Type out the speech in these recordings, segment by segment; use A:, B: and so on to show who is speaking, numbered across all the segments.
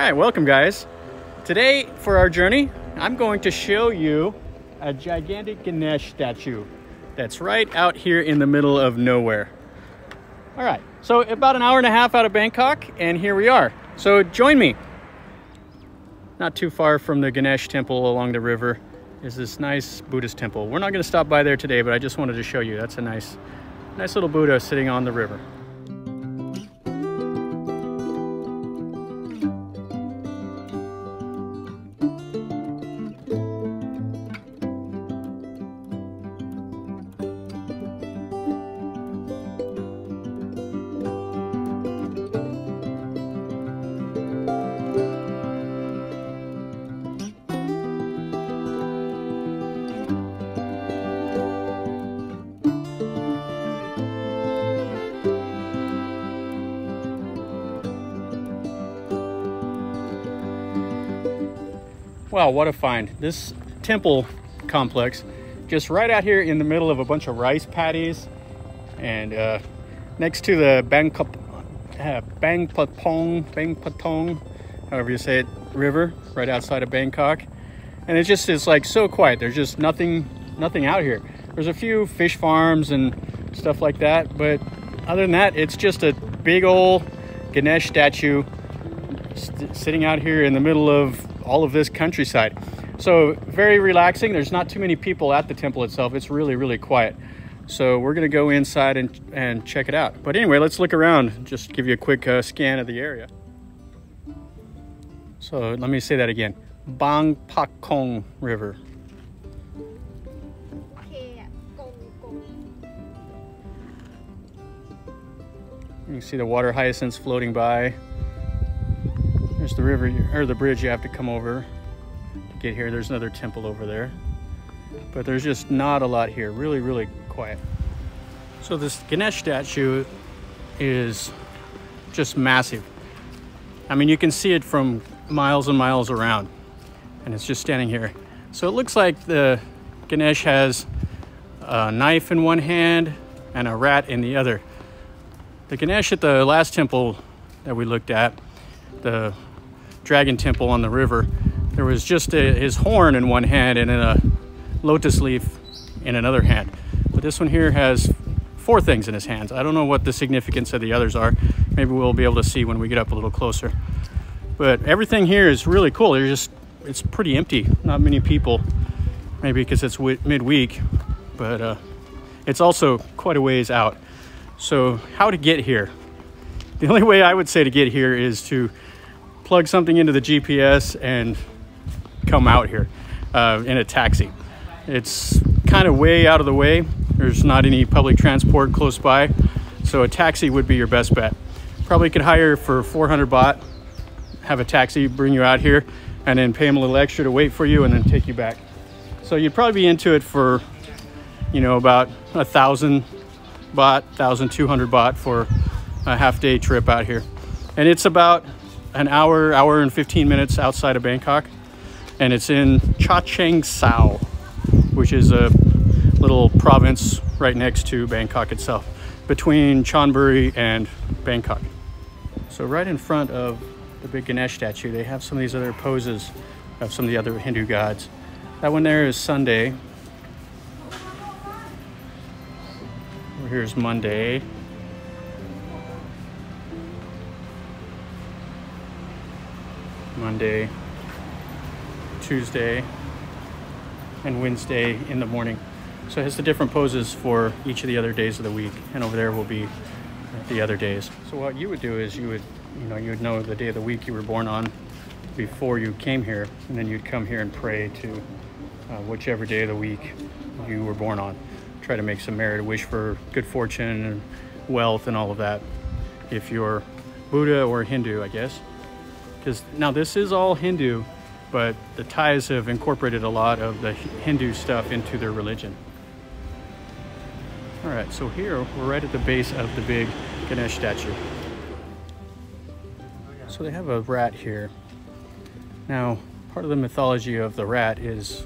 A: right, welcome guys. Today for our journey, I'm going to show you a gigantic Ganesh statue that's right out here in the middle of nowhere. All right, so about an hour and a half out of Bangkok and here we are. So join me. Not too far from the Ganesh temple along the river is this nice Buddhist temple. We're not gonna stop by there today, but I just wanted to show you. That's a nice, nice little Buddha sitting on the river. Wow, what a find. This temple complex, just right out here in the middle of a bunch of rice paddies and uh, next to the Bang, uh, Bang Patong, Bang Patong, however you say it, river, right outside of Bangkok. And it just is like so quiet. There's just nothing, nothing out here. There's a few fish farms and stuff like that, but other than that, it's just a big old Ganesh statue sitting out here in the middle of all of this countryside. So very relaxing. There's not too many people at the temple itself. It's really, really quiet. So we're gonna go inside and, and check it out. But anyway, let's look around. Just give you a quick uh, scan of the area. So let me say that again. Bang Pakong River. You can see the water hyacinths floating by. There's the river, or the bridge you have to come over to get here. There's another temple over there. But there's just not a lot here. Really, really quiet. So this Ganesh statue is just massive. I mean, you can see it from miles and miles around. And it's just standing here. So it looks like the Ganesh has a knife in one hand and a rat in the other. The Ganesh at the last temple that we looked at, the dragon temple on the river, there was just a, his horn in one hand and a lotus leaf in another hand. But this one here has four things in his hands. I don't know what the significance of the others are. Maybe we'll be able to see when we get up a little closer. But everything here is really cool. There's just, it's pretty empty. Not many people, maybe because it's midweek, but uh, it's also quite a ways out. So how to get here? The only way I would say to get here is to plug something into the GPS and come out here uh, in a taxi. It's kind of way out of the way. There's not any public transport close by. So a taxi would be your best bet. Probably could hire for 400 baht, have a taxi bring you out here and then pay them a little extra to wait for you and then take you back. So you'd probably be into it for, you know, about a thousand baht, 1,200 baht for a half day trip out here. And it's about an hour, hour and 15 minutes outside of Bangkok. And it's in Chachoengsao, which is a little province right next to Bangkok itself, between Chonburi and Bangkok. So right in front of the big Ganesh statue, they have some of these other poses of some of the other Hindu gods. That one there is Sunday. Here's Monday. Monday, Tuesday, and Wednesday in the morning. So it has the different poses for each of the other days of the week. And over there will be the other days. So what you would do is you would, you know, you would know the day of the week you were born on before you came here. And then you'd come here and pray to uh, whichever day of the week you were born on. Try to make some merit, wish for good fortune and wealth and all of that. If you're Buddha or Hindu, I guess because now this is all Hindu, but the Thais have incorporated a lot of the Hindu stuff into their religion. All right, so here we're right at the base of the big Ganesh statue. So they have a rat here. Now, part of the mythology of the rat is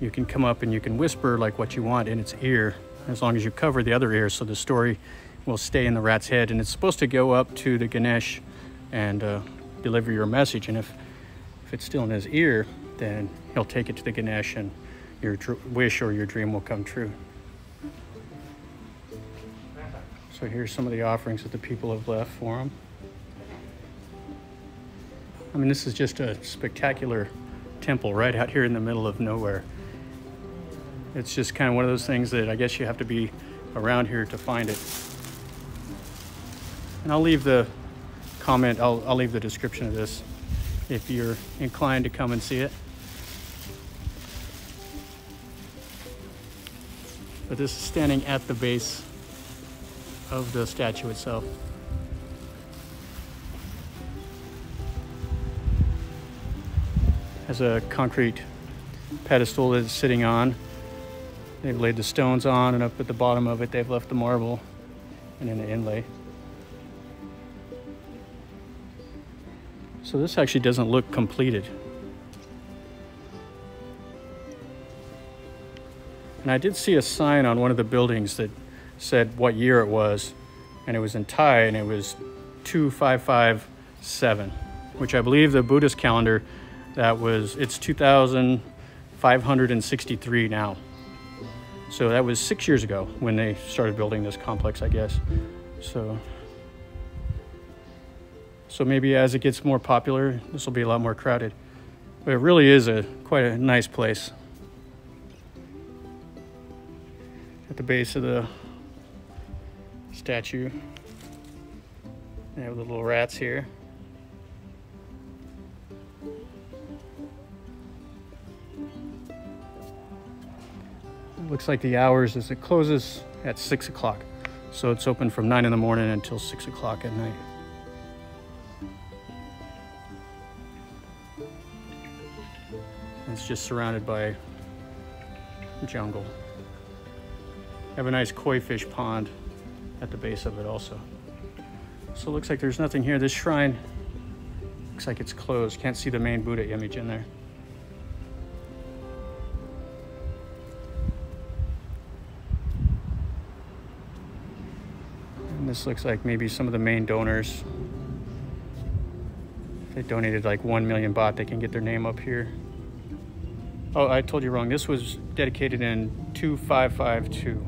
A: you can come up and you can whisper like what you want in its ear as long as you cover the other ear so the story will stay in the rat's head and it's supposed to go up to the Ganesh and uh, deliver your message. And if, if it's still in his ear, then he'll take it to the Ganesh and your wish or your dream will come true. So here's some of the offerings that the people have left for him. I mean, this is just a spectacular temple right out here in the middle of nowhere. It's just kind of one of those things that I guess you have to be around here to find it. And I'll leave the comment, I'll, I'll leave the description of this if you're inclined to come and see it. But this is standing at the base of the statue itself. Has a concrete pedestal that it's sitting on. They've laid the stones on and up at the bottom of it they've left the marble and then the inlay. So this actually doesn't look completed. And I did see a sign on one of the buildings that said what year it was, and it was in Thai, and it was 2557, which I believe the Buddhist calendar, that was, it's 2,563 now. So that was six years ago when they started building this complex, I guess. So so maybe as it gets more popular, this will be a lot more crowded. But it really is a quite a nice place. At the base of the statue, they have the little rats here. It looks like the hours is it closes at six o'clock. So it's open from nine in the morning until six o'clock at night. It's just surrounded by jungle. Have a nice koi fish pond at the base of it also. So it looks like there's nothing here. This shrine looks like it's closed. Can't see the main Buddha image in there. And this looks like maybe some of the main donors. If they donated like 1 million baht, they can get their name up here. Oh, I told you wrong. This was dedicated in 2552.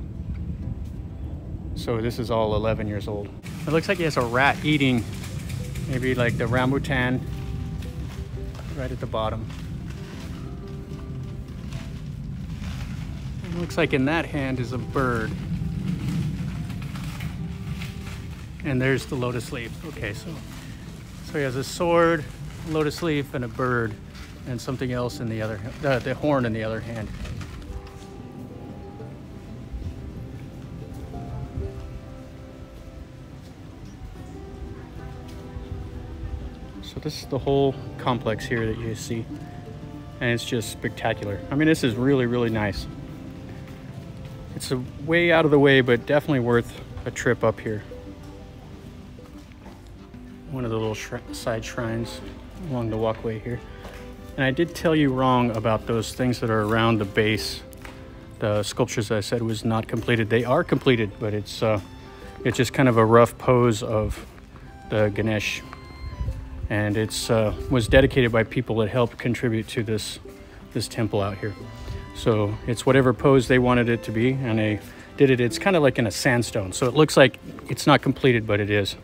A: So this is all 11 years old. It looks like he has a rat eating maybe like the rambutan right at the bottom. It looks like in that hand is a bird. And there's the lotus leaf. Okay, so so he has a sword, lotus leaf, and a bird and something else in the other, uh, the horn in the other hand. So this is the whole complex here that you see. And it's just spectacular. I mean, this is really, really nice. It's a way out of the way, but definitely worth a trip up here. One of the little side shrines along the walkway here. And I did tell you wrong about those things that are around the base. The sculptures I said was not completed. They are completed, but it's uh, it's just kind of a rough pose of the Ganesh. And it's uh, was dedicated by people that helped contribute to this this temple out here. So it's whatever pose they wanted it to be, and they did it. It's kind of like in a sandstone, so it looks like it's not completed, but it is.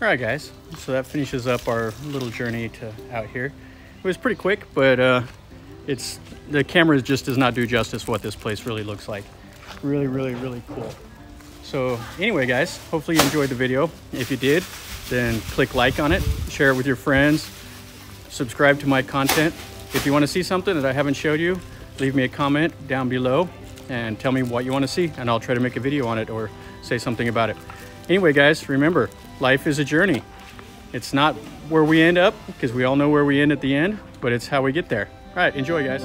A: All right, guys. So that finishes up our little journey to out here. It was pretty quick, but uh, it's the camera just does not do justice what this place really looks like. Really, really, really cool. So anyway, guys, hopefully you enjoyed the video. If you did, then click like on it, share it with your friends, subscribe to my content. If you want to see something that I haven't showed you, leave me a comment down below and tell me what you want to see and I'll try to make a video on it or say something about it. Anyway, guys, remember, life is a journey. It's not where we end up because we all know where we end at the end, but it's how we get there. All right, enjoy guys.